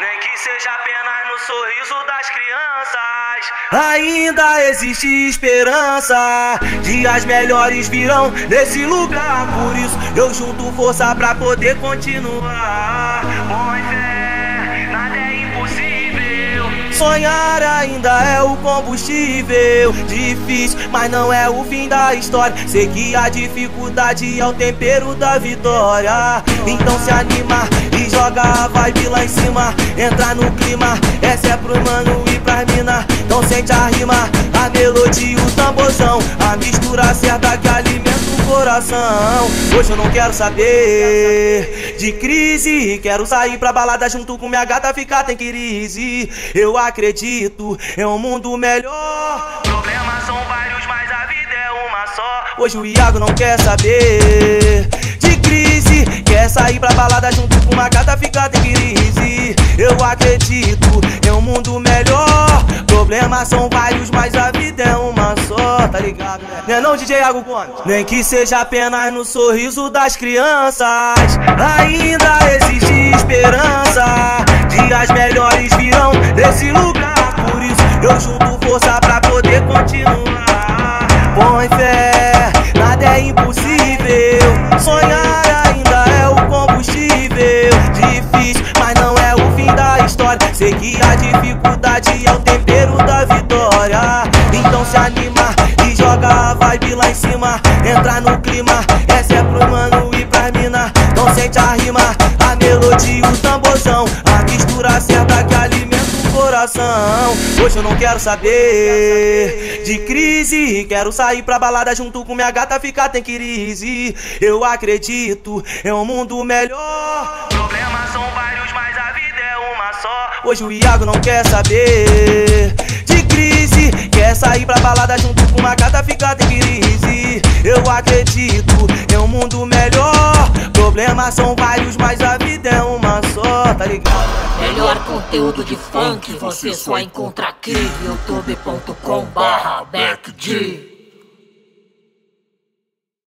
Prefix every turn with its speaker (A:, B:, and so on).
A: Nem que seja apenas no sorriso das crianças.
B: Ainda existe esperança. Dias melhores virão nesse lugar. Por isso eu junto força pra poder continuar.
A: Põe
B: Sonhar ainda é o combustível. Difícil, mas não é o fim da história. Sei que a dificuldade é o tempero da vitória. Então se anima e joga a vibe lá em cima. Entra no clima, essa é pro mano e pras mina. Então sente a rima, a melodia, o tamborzão. A mistura certa que alimenta coração. Hoje eu não quero saber de crise. Quero sair pra balada junto com minha gata, ficar tem crise. Eu acredito em um mundo melhor.
A: Problemas são vários, mas a vida é uma só.
B: Hoje o Iago não quer saber de crise. Quer sair pra balada junto com uma gata, ficar tem crise. Eu acredito em um mundo melhor. Problemas são vários, mas a vida é uma ligado? Né? Não é DJ Iago Gomes? Nem que seja apenas no sorriso das crianças. Ainda existe esperança. Dias melhores virão nesse lugar. Por isso eu junto força pra poder continuar. Põe fé, nada é impossível. Sonhar ainda é o combustível. Difícil, mas não é o fim da história. Sei que a dificuldade é o cima. Entra no clima, essa é pro mano e pra mina. Então sente a rima, a melodia, o tamborzão. A mistura certa que alimenta o coração. Hoje eu não quero saber de crise. Quero sair pra balada junto com minha gata, ficar tem crise. Eu acredito em um mundo melhor.
A: Problemas são vários, mas a vida é uma só.
B: Hoje o Iago não quer saber de crise. Quer sair pra balada junto com uma gata, ficar tem crise. Eu acredito em um mundo melhor. Problemas são vários, mas a vida é uma só, tá ligado?
C: Melhor conteúdo de funk você só encontra aqui youtube.com barra backd